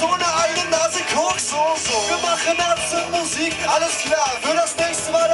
140 Shows ohne eine Nase Koks. Wir machen Musik, alles klar. Für das nächste Mal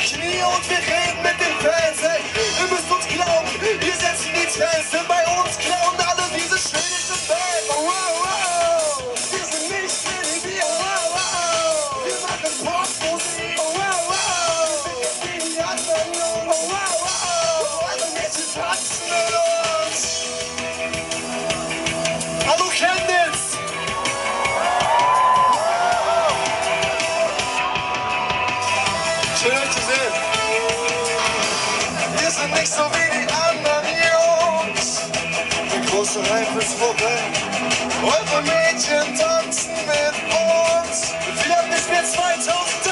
Knie und wir reden mit den Fans. Hey, ihr müsst uns glauben, wir setzen die. Denn bei uns klauen alle diese schwedische Wir sind nicht so wie die anderen Jungs. Der große Hype ist vorbei. Eure Mädchen tanzen mit uns. Wir haben nicht mehr 2001.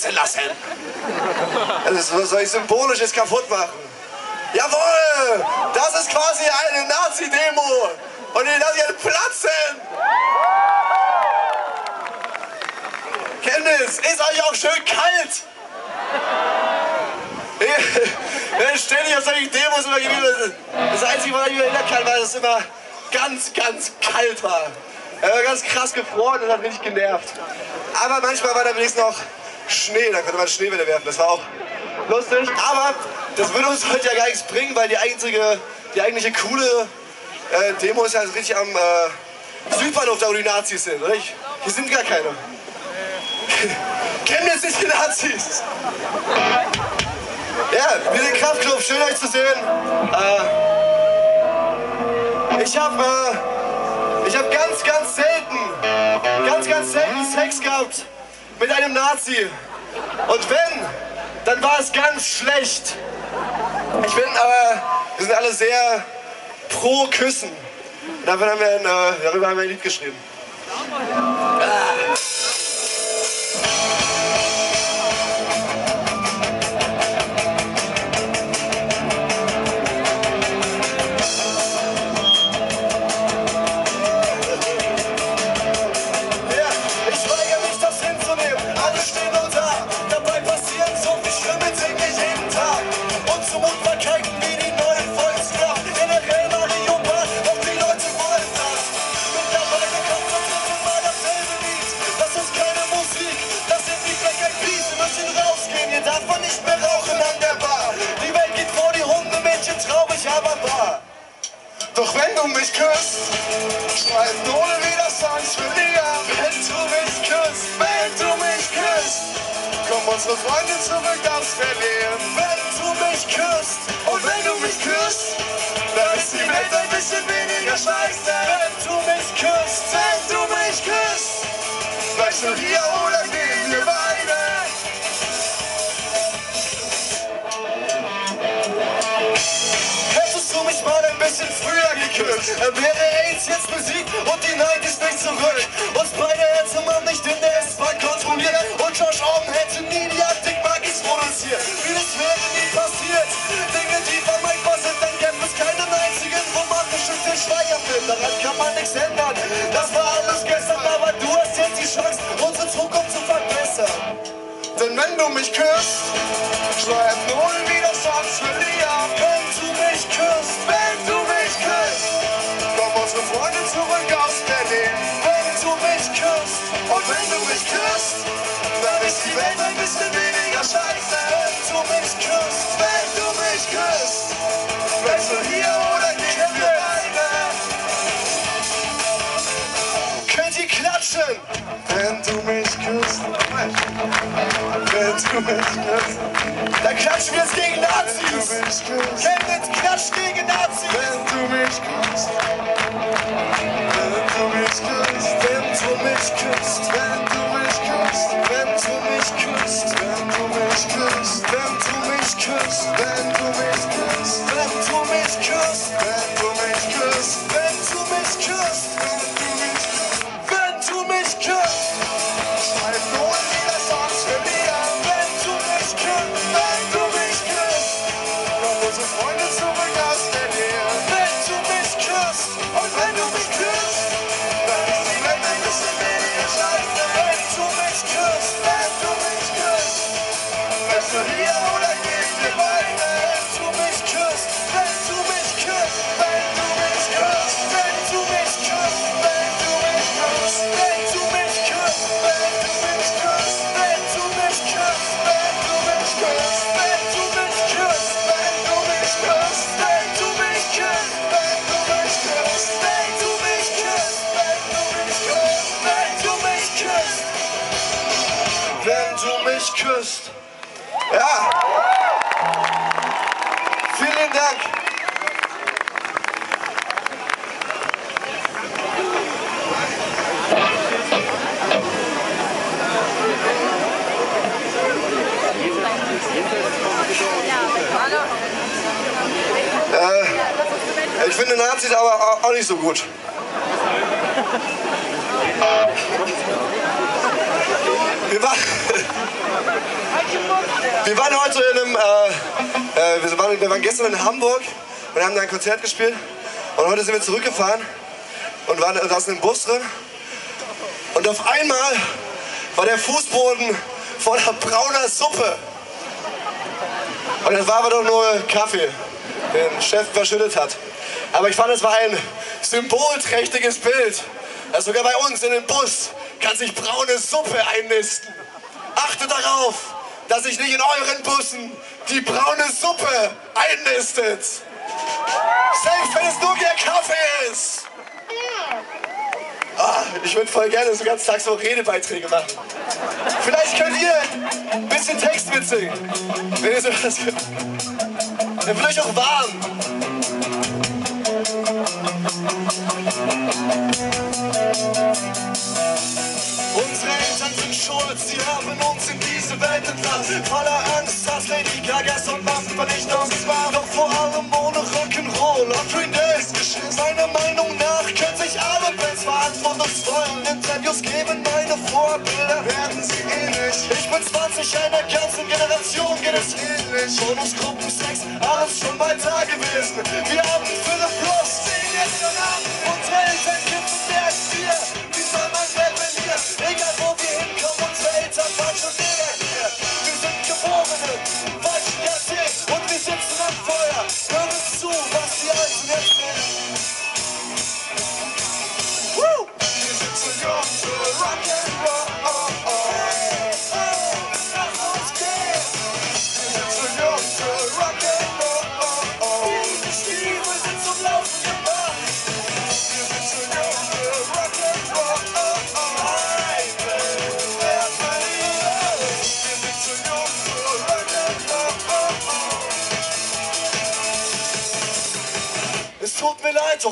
platzen lassen. Also, was soll ich Symbolisches kaputt machen? Jawohl! Das ist quasi eine Nazi-Demo! Und die lasse ich platzen! Chemnitz, ist euch auch schön kalt! Ständig auf solchen Demos immer gewesen. Das Einzige, was ich mich erinnern kann, war, dass es immer ganz, ganz kalt war. Er war ganz krass gefroren und hat richtig genervt. Aber manchmal war da wenigstens noch Schnee, da konnte man Schneewelle werfen. Das war auch lustig. Aber das würde uns heute ja gar nichts bringen, weil die einzige, die eigentliche coole äh, Demo ist ja richtig am äh, Südbahnhof, da wo die Nazis sind, oder? Ich, hier sind gar keine. Chemnitz ist die Nazis. Ja, wir sind Kraftclub, schön euch zu sehen. Äh, ich habe äh, ich hab ganz, ganz selten, ganz, ganz selten Sex gehabt mit einem Nazi. Und wenn, dann war es ganz schlecht. Ich bin aber, wir sind alle sehr pro Küssen. Dafür haben wir ein, äh, darüber haben wir ein Lied geschrieben. Doch wenn du mich küsst, schreibt ohne wieder Songs für Liga. Wenn du mich küsst, Wenn du mich küsst, kommen unsere Freunde zurück aus Berlin. wenn du mich küsst, Und wenn du mich küsst, dann ist die Welt ein bisschen weniger scheiße. wenn du mich küsst, Wenn du mich küsst, bleibst du hier oder gehen wir beide. Mich mal ein bisschen früher geküsst, dann wäre AIDS jetzt Musik und die Night ist nicht zurück. Uns beide hätte man nicht in der S-Bahn kontrolliert und Josh Orton hätte nie die Arctic Monkeys produziert. Wie das wäre nie passiert. Dinge, die vermeidbar sind, dann gäbe es keinen einzigen romantischen Schleierfilm. Daran kann man nichts ändern. Das war alles gestern, aber du hast jetzt die Chance, unsere Zukunft zu verbessern. Denn wenn du mich küsst, schreibt null wieder Songs für die ab. Küsst, Wenn du mich küsst, kommen unsere Freunde zurück aus Berlin. wenn du mich küsst, Und wenn du mich küsst, dann ist die Welt ein bisschen weniger scheiße. wenn du mich küsst. Wenn du mich küsst, bleibst du hier oder gehen wir beide. Könnt ihr klatschen? Wenn du mich küsst, wenn du mich küsst, Dann klatschen wir jetzt gegen Nazis. Chemnitz klatscht gegen Nazis. wenn du mich küsst, wenn du mich küsst, Wenn du mich küsst, wenn du mich küsst, wenn du mich küsst, wenn du mich küsst, wenn du mich küsst, wenn wir beide. wenn du Wenn du mich küsst, wenn du mich küsst, wenn du mich küsst, wenn du mich küsst, wenn du mich küsst, wenn du mich küsst, wenn du mich küsst, wenn du mich küsst, wenn du mich küsst, wenn du mich küsst, wenn du mich küsst, wenn du mich küsst, wenn du mich küsst. wenn du mich küsst, wenn du mich küsst. Ja. Vielen Dank. Äh, ich finde Nazis aber auch- auch nicht so gut. Wir waren, wir waren heute in einem, äh, äh, wir, waren, wir waren gestern in Hamburg und haben da ein Konzert gespielt. Und heute sind wir zurückgefahren und waren saßen im Bus drin. Und auf einmal war der Fußboden voller brauner Suppe. Und das war aber doch nur Kaffee, den Chef verschüttet hat. Aber ich fand, es war ein symbolträchtiges Bild. Dass sogar bei uns in den Bus kann sich braune Suppe einnisten. Achtet darauf, dass sich nicht in euren Bussen die braune Suppe einnistet. Selbst wenn es nur der Kaffee ist. Ah, ich würde voll gerne so ganzen Tag so Redebeiträge machen. Vielleicht könnt ihr ein bisschen Text mitsingen. Wenn ihr so das. Dann wird euch auch warm. Unsere Schuld, sie haben uns in diese Welt entlassen. Voller Angst, dass Lady Gagas und Massenvernichtungs war. Doch vor allem ohne Rock'n'Roll und Green Day ist geschissen. Meiner Meinung nach können sich alle Bands verantwortungsvollen Interviews geben. Meine Vorbilder werden sie nicht. Ich bin 20 einer ganzen Generation, geht es ähnlich. Bonusgruppen, Sex, alles schon mal da gewesen. Wir haben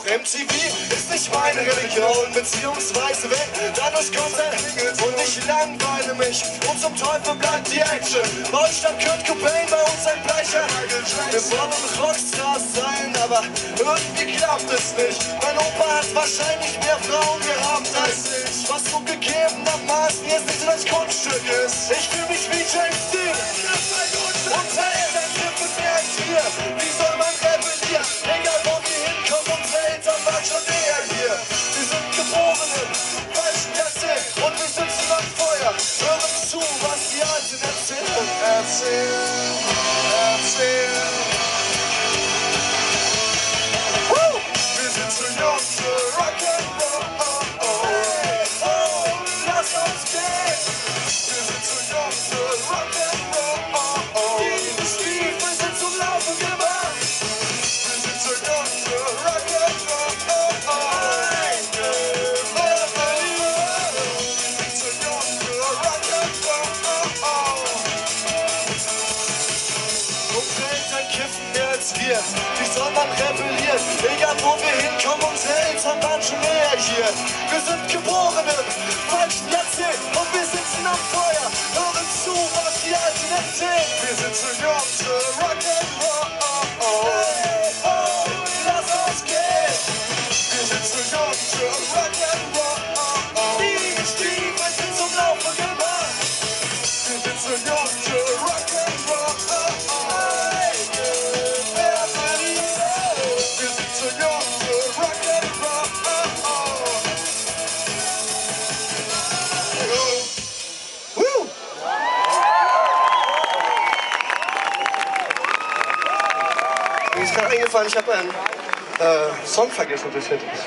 MTV ist nicht meine Religion. Beziehungsweise wenn, dann ist Content und ich langweile mich. Und zum Teufel bleibt die Action. Deutschland Kurt Cobain, bei uns ein Bleicher. Wir wollen Rockstars sein, aber irgendwie klappt es nicht. Mein Opa hat wahrscheinlich mehr Frauen gehabt als ich. Was so gegebenermaßen jetzt nicht das Kunststück ist. Ich fühle mich wie James Dean. Und hey, es mir ein Tier. Wie soll man sind zu jung für Rock'n'Roll. Oh, lass uns gehen. Man rebellieren? Egal wo wir hinkommen, unsere Eltern waren schon näher hier. Wir sind geboren im falschen Jahrzehnt und wir sitzen am Feuer. Hören zu, was die Alten erzählen. Wir sind zu jung für Rock'n'Roll. Hey, oh, lass uns gehen. Wir sind zu jung für Rock'n'Roll. Die Stiefel sind zum Laufen gemacht. Wir sind zu jung für Mir ist gerade eingefallen, ich habe einen äh, Song vergessen, das hätte ich.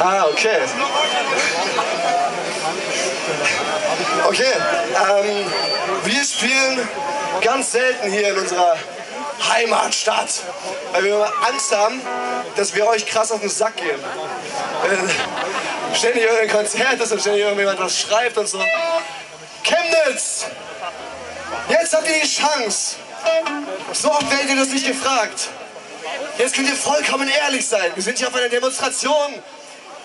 Ah, okay. Okay, ähm, wir spielen ganz selten hier in unserer Heimatstadt, weil wir immer Angst haben, dass wir euch krass auf den Sack gehen. Ständig irgendein Konzert ist und ständig irgendjemand was schreibt und so. Chemnitz! Jetzt habt ihr die Chance. So oft werdet ihr das nicht gefragt. Jetzt könnt ihr vollkommen ehrlich sein. Wir sind hier auf einer Demonstration,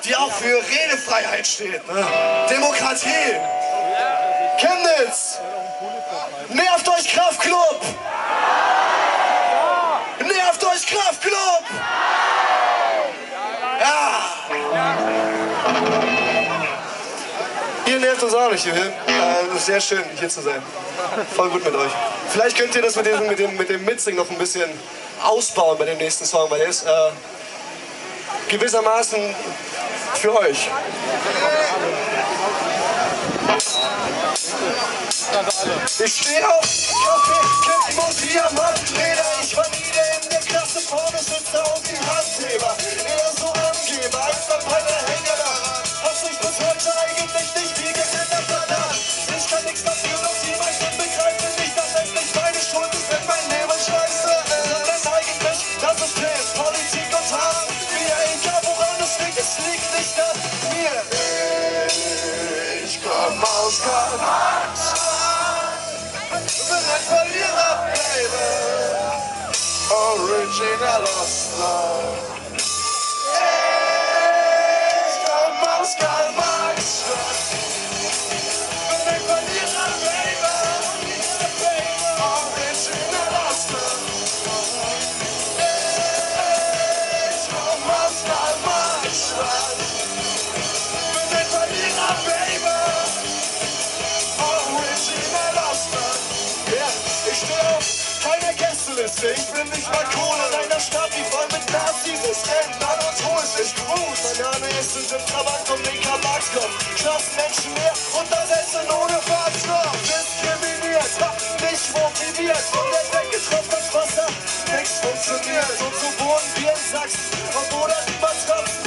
die auch für Redefreiheit steht. Ne? Demokratie. Chemnitz! Nervt euch Kraftklub! Auch nicht, ihr äh, sehr schön, hier zu sein. Voll gut mit euch. Vielleicht könnt ihr das mit dem, mit dem, mit dem Mitsingen noch ein bisschen ausbauen bei dem nächsten Song, weil der ist äh, gewissermaßen für euch. Ich stehe auf Kaffee, Kippen und Diamanträder. Ich war nie der in der Klasse vorne sitzer und die Handheber. Eher so Angeber, als verpeilter Hänger daran. Bis heute eigentlich nicht viel geändert daran. Ich kann nichts dafür, dass die meisten begreifen nicht, dass es nicht meine Schuld ist, wenn mein Leben scheiße ist. Eigentlich das System, Politik und Hass. Mir egal woran es liegt, es liegt nicht an mir. Ich komm aus Karl Marx. Bin ein Verlierer, Baby. Original. Ich Gästeliste. Ich bin nicht mal cool in einer Stadt, die voll mit Nazis ist. Rentner und Hohes, ich gruß. Mein Name ist in dem Tabak und linker Marxkopf. Schlafen Menschen mehr und das Essen ohne Fahrtstoff. Diskriminiert, nicht motiviert. Von der Decke tropft das Wasser, nichts funktioniert. Und so wohnen wir in Sachsen, obwohl das übertropfen. Immer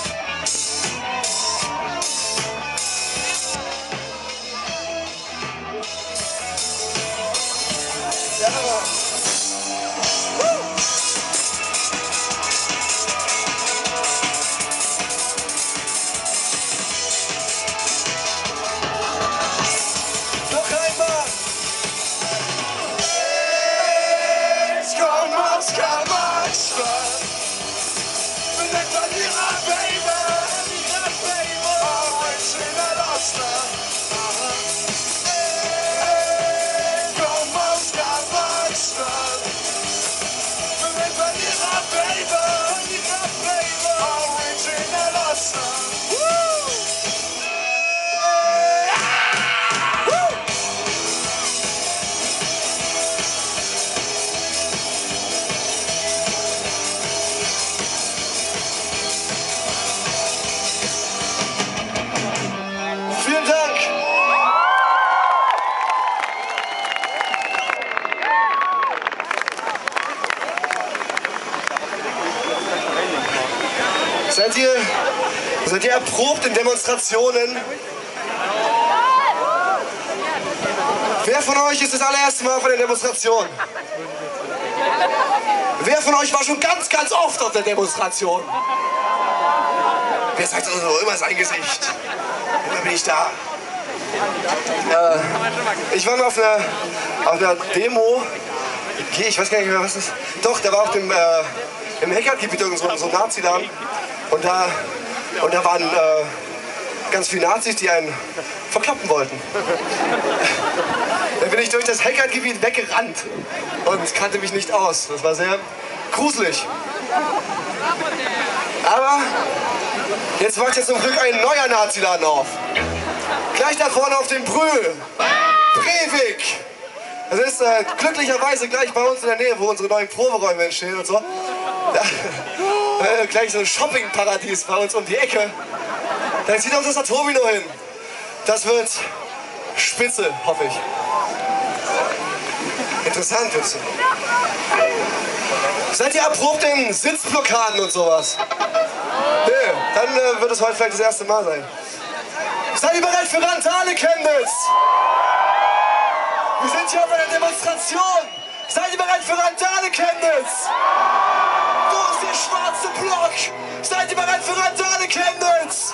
Seid ihr, seid ihr erprobt in Demonstrationen? Wer von euch ist das allererste Mal auf einer Demonstration? Wer von euch war schon ganz, ganz oft auf der Demonstration? Wer sagt so immer sein Gesicht? Immer bin ich da. Äh, ich war mal auf einer, auf einer Demo. Ich weiß gar nicht mehr, was das ist. Doch, da war auf dem, äh, im Heckertgebiet irgend so, so ein Nazi-Laden. Und da, und da waren äh, ganz viele Nazis, die einen verkloppen wollten. da bin ich durch das Heckertgebiet weggerannt und kannte mich nicht aus. Das war sehr gruselig. Aber Jetzt macht jetzt zum Glück ein neuer Naziladen auf. Gleich da vorne auf dem Brühl. Breivik. Das ist äh, glücklicherweise gleich bei uns in der Nähe, wo unsere neuen Proberäume entstehen und so. Da, äh, gleich so ein Shoppingparadies bei uns um die Ecke. Da zieht uns das Atomino hin. Das wird spitze, hoffe ich. Interessant wird's. Seid ihr erprobt in Sitzblockaden und sowas? Nee, dann äh, wird es heute vielleicht das erste Mal sein. Seid ihr bereit für Randale Chemnitz? Wir sind hier auf einer Demonstration. Seid ihr bereit für Randale Chemnitz? Der schwarze Block? Seid ihr bereit für Randale Chemnitz?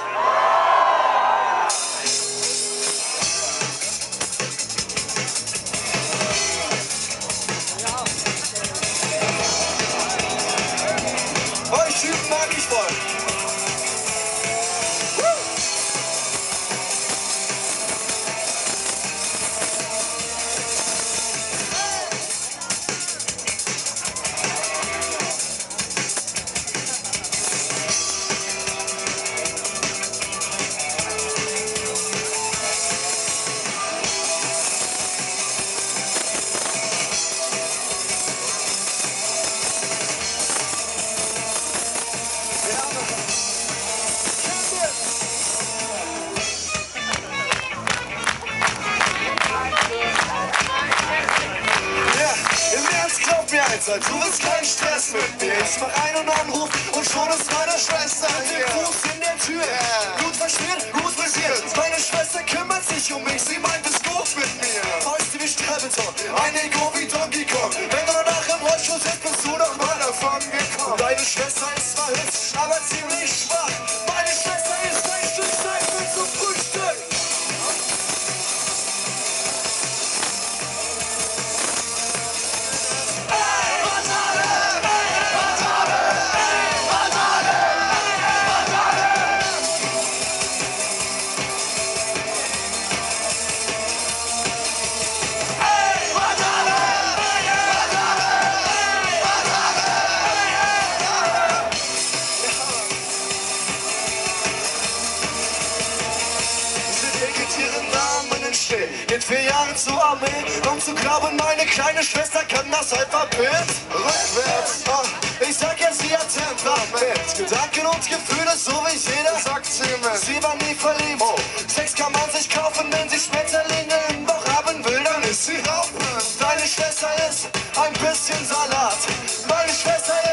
Euch Typen mag ich voll. Sträbeton, ein Ego wie Donkey Kong. Wenn du danach im Rollstuhl sitzt, bist du doch mal davon gekommen. Deine Schwester Armee, um zu glauben, meine kleine Schwester kann das Alphabet rückwärts. Ah, Ich sag jetzt, sie hat Temperament. Gedanken und Gefühle, so wie jeder sagt sie mir. Sie war nie verliebt. Sex kann man sich kaufen, wenn sie Schmetterlinge im Bauch haben will, dann ist sie Raupen. Deine Schwester ist ein bisschen Salat. Meine Schwester ist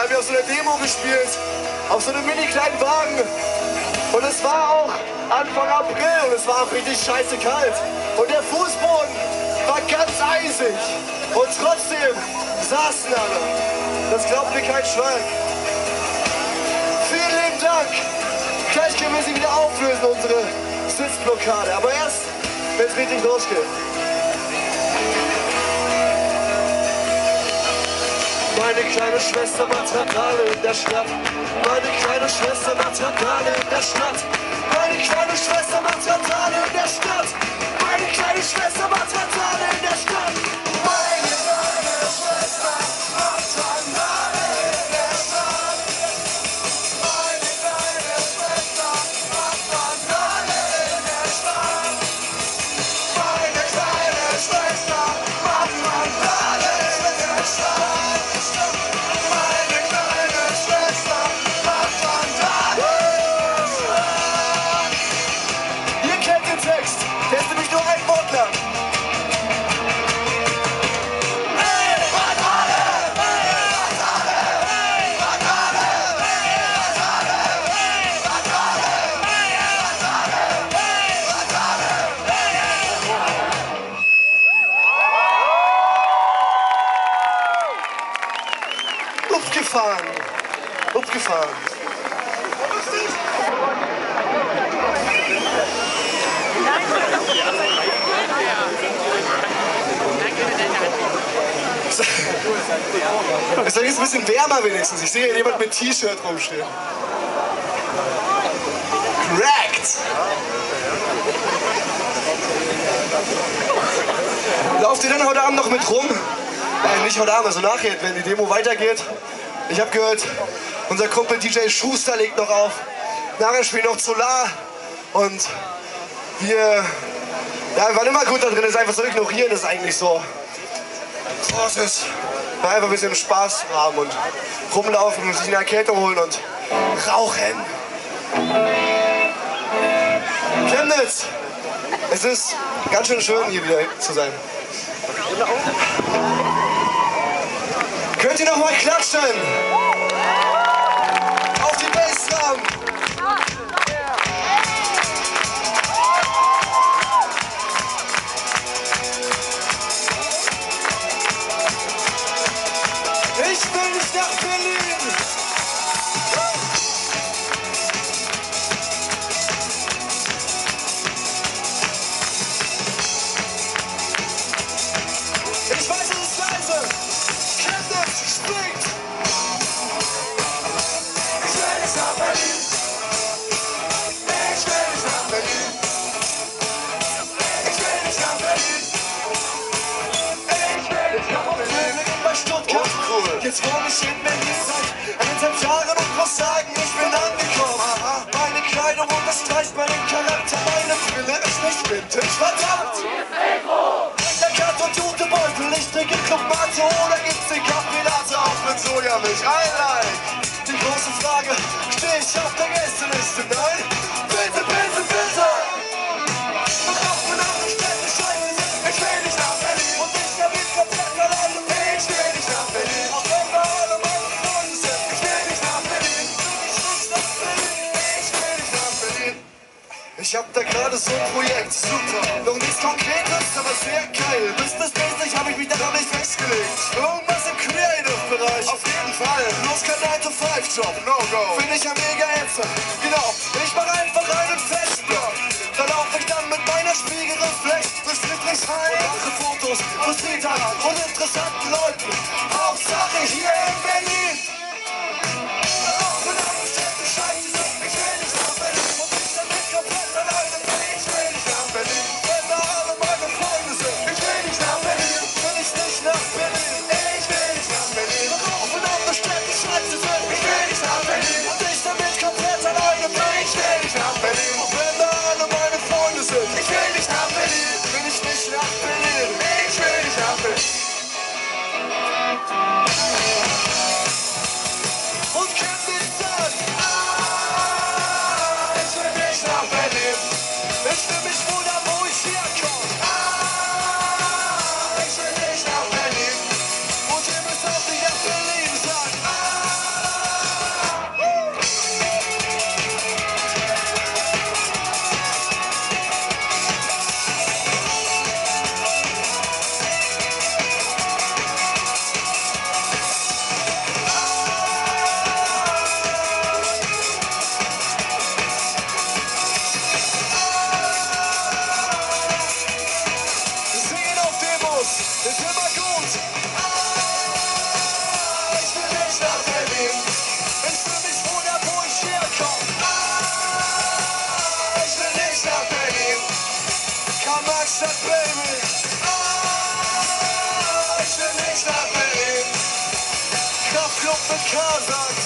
da haben wir auf so einer Demo gespielt, auf so einem mini kleinen Wagen. Und es war auch Anfang April und es war auch richtig scheiße kalt. Und der Fußboden war ganz eisig. Und trotzdem saßen alle. Das glaubt mir kein Schwein. Vielen lieben Dank. Gleich können wir sie wieder auflösen, unsere Sitzblockade. Aber erst, wenn es richtig losgeht. Meine kleine Schwester macht Randale in der Stadt. Meine kleine Schwester macht Randale in der Stadt. Meine kleine Schwester macht Randale Aufgefahren. Es ist ein bisschen wärmer wenigstens. Ich sehe hier jemand mit T-Shirt rumstehen. Cracked! Lauft ihr denn heute Abend noch mit rum? Nein, nicht heute Abend, also nachher, wenn die Demo weitergeht. Ich habe gehört, unser Kumpel DJ Schuster legt noch auf. Nachher spielt noch Solar. Und wir ja, wir waren immer gut da drin, es einfach so ignorieren, das ist eigentlich so. So ist. Ja, einfach ein bisschen Spaß haben und rumlaufen und sich eine Erkältung holen und rauchen. Chemnitz! Es ist ganz schön schön, hier wieder zu sein. Könnt ihr noch mal klatschen? Stuttgart. Jetzt wohne ich in Berlin seit eineinhalb Jahren und muss sagen, ich bin angekommen. Meine Kleidung unterstreicht meinen Charakter, meine Brille ist nicht vintage, verdammt! Lecker und gute Beutel, ich trinke Club Mate oder gibt's den Kaffee Latte auch mit Sojamilch? I like! Die große Frage, steh ich auf der Gästeliste? Nein? Bitte! Gerade so ein Projekt, super. Noch nichts Konkretes, aber sehr geil. Bis das nächste hab ich mich daran nicht festgelegt. Irgendwas im Creative-Bereich. Auf jeden Fall. Bloß kein 9-to-5-Job, no go. Find ich ja mega ätzend. Genau, ich mach einfach einen Festblock. Da lauf ich dann mit meiner Spiegelreflex durch Friedrichshain. Mache Fotos von Streetern und interessanten Leuten. Hauptsache Kraftclub mit